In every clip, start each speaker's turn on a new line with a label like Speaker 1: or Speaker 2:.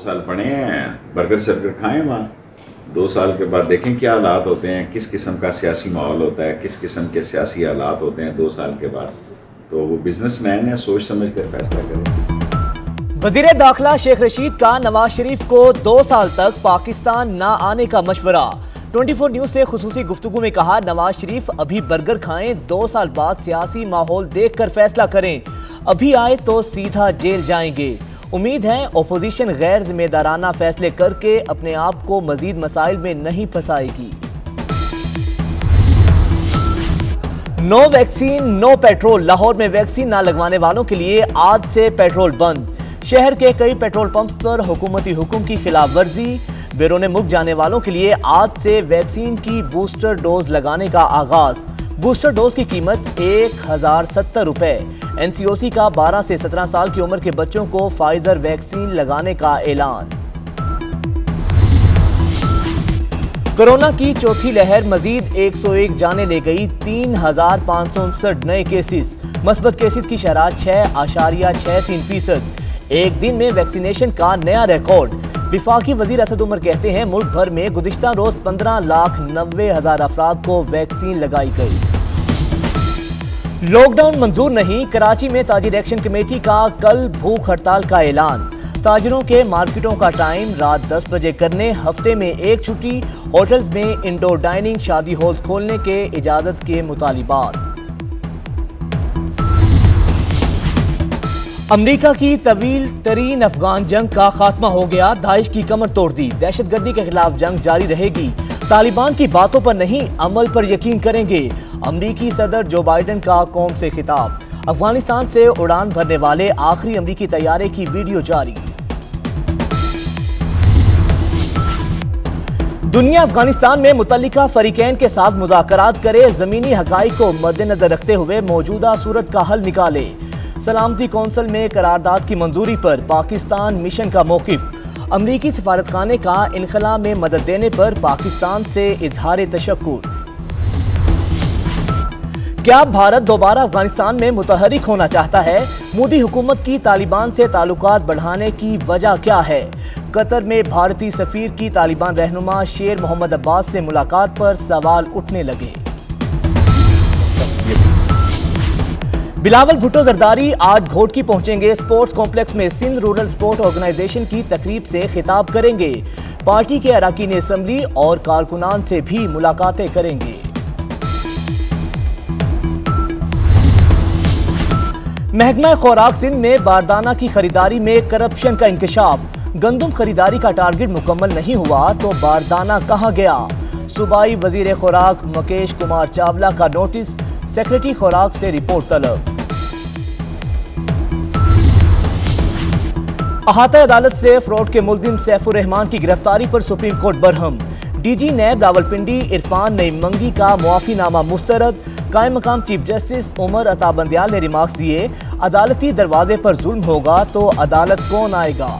Speaker 1: साल पढ़े हैं, बर्गर शर्गर खाएँ वहाँ। दो साल के बाद देखें क्या हालात होते हैं, किस किस्म का सियासी माहौल होता है, किस किस्म के सियासी हालात होते हैं दो साल के बाद। तो वो बिजनेसमैन है, सोच समझ कर फैसला करें।
Speaker 2: वज़ीर दाखिला शेख रशीद का नवाज़ शरीफ को दो साल तक पाकिस्तान ना आने का मशवरा। 24 न्यूज़ से खसूसी गुफ्तगु में कहा, नवाज़ शरीफ अभी बर्गर खाएँ, दो साल बाद सियासी माहौल देख कर फैसला करें। अभी आए तो सीधा जेल जाएँगे। उम्मीद है ओपोजिशन गैर जिम्मेदाराना फैसले करके अपने आप को मजीद मसाइल में नहीं फंसाएगी। No vaccine, no petrol. Lahore में वैक्सीन ना लगवाने वालों के लिए आज से पेट्रोल बंद। शहर के कई पेट्रोल पंप पर हुकूमती हुक्म की खिलाफ वर्जी। बैरून मुल्क जाने वालों के लिए आज से वैक्सीन की बूस्टर डोज लगाने का आगाज़। बूस्टर डोज की कीमत एक हज़ार सत्तर रुपए। एनसीओसी का 12 से 17 साल की उम्र के बच्चों को फाइजर वैक्सीन लगाने का ऐलान। कोरोना की चौथी लहर मजीद 101 जाने ले गई तीन हज़ार पाँच सौ उनसठ नए केसेस। मस्बत केसेस की शरह छह आशारिया छह तीन फ़ीसद। एक दिन में वैक्सीनेशन का नया रिकॉर्ड। विफाकी वज़ीर असद उमर कहते हैं, मुल्क भर में गुजशत रोज पंद्रह लाख नब्बे हज़ार अफराद को वैक्सीन लगाई गई। लॉकडाउन मंजूर नहीं, कराची में ताजिर एक्शन कमेटी का कल भूख हड़ताल का ऐलान। ताजिरों के मार्केटों का टाइम रात 10 बजे करने, हफ़्ते में एक छुट्टी, होटल्स में इंडोर डाइनिंग शादी हॉल खोलने के इजाज़त के मुतालिबात। अमरीका की तवील तरीन अफगान जंग का खात्मा हो गया, दाइश की कमर तोड़ दी। दहशत गर्दी के खिलाफ जंग जारी रहेगी। तालिबान की बातों पर नहीं, अमल पर यकीन करेंगे। अमरीकी सदर जो बाइडन का कौम से खिताब। अफ़गानिस्तान से उड़ान भरने वाले आखिरी अमरीकी तैयारे की वीडियो जारी। दुनिया अफ़गानिस्तान में मुतलिका फरीकैन के साथ मुजाकरात करे, जमीनी हकाई को मद्देनजर रखते हुए मौजूदा सूरत का हल निकाले। सलामती कौंसिल में करारदाद की मंजूरी पर पाकिस्तान मिशन का मौकफ। अमरीकी सिफारतखाने का इनखला में मदद देने पर पाकिस्तान से इजहार तशक्र क्या भारत दोबारा अफ़गानिस्तान में मुतहरिक होना चाहता है? मोदी हुकूमत की तालिबान से ताल्लुकात बढ़ाने की वजह क्या है? कतर में भारतीय सफीर की तालिबान रहनुमा शेर मोहम्मद अब्बास से मुलाकात पर सवाल उठने लगे। बिलावल भुट्टो जरदारी आज घोटकी पहुँचेंगे। स्पोर्ट्स कॉम्प्लेक्स में सिंध रूरल स्पोर्ट ऑर्गेनाइजेशन की तकरीब से खिताब करेंगे। पार्टी के अरकान असम्बली और कारकुनान से भी मुलाकातें करेंगे। महकमा खुराक सिंध में बारदाना की खरीदारी में करप्शन का इंकशाफ। गंदम खरीदारी का टारगेट मुकम्मल नहीं हुआ तो बारदाना कहाँ गया? सूबाई वज़ीर खुराक मुकेश कुमार चावला का नोटिस, सेक्रेटरी खुराक से रिपोर्ट तलब। अहाता अदालत से फ्रॉड के मुलजिम सैफुर रहमान की गिरफ्तारी पर सुप्रीम कोर्ट बरहम। डीजी नैब रावलपिंडी इरफान नई मंगी का मुआफीनामा मुस्तरद कायम मकाम चीफ जस्टिस उमर अता बंदयाल ने रिमार्क्स दिए, अदालती दरवाजे पर जुल्म होगा तो अदालत कौन आएगा?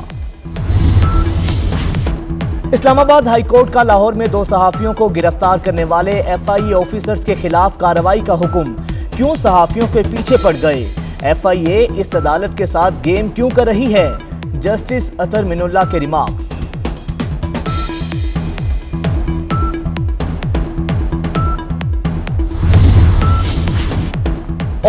Speaker 2: इस्लामाबाद हाईकोर्ट का लाहौर में दो सहाफियों को गिरफ़्तार करने वाले एफआईए ऑफिसर्स के खिलाफ कार्रवाई का हुक्म। क्यों सहाफियों के पीछे पड़ गए? एफआईए इस अदालत के साथ गेम क्यों कर रही है? जस्टिस अतर मिनुल्ला के रिमार्क्स।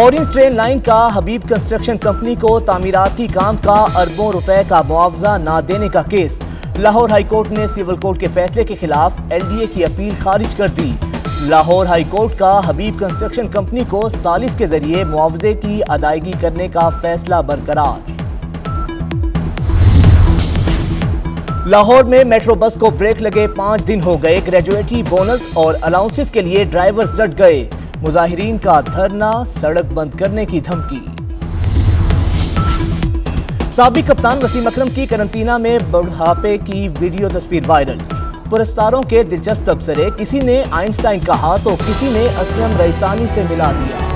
Speaker 2: ऑरेंज ट्रेन लाइन का हबीब कंस्ट्रक्शन कंपनी को तामीराती काम का अरबों रुपए का मुआवजा ना देने का केस। लाहौर हाईकोर्ट ने सिविल कोर्ट के फैसले के खिलाफ एलडीए की अपील खारिज कर दी। लाहौर हाईकोर्ट का हबीब कंस्ट्रक्शन कंपनी को सालिस के ज़रिए मुआवजे की अदायगी करने का फैसला बरकरार। लाहौर में मेट्रो बस को ब्रेक लगे पाँच दिन हो गए, ग्रेजुएटी, बोनस और अलाउंसेस के लिए ड्राइवर्स डट गए। मुजाहिरीन का धरना सड़क बंद करने की धमकी। सबक कप्तान वसीम अकरम की करंतना में बुढ़ापे की वीडियो तस्वीर वायरल। पुरस्कारों के दिलचस्प तबसरे, किसी ने आइंस्टाइन कहा तो किसी ने असलम रईसानी से मिला दिया।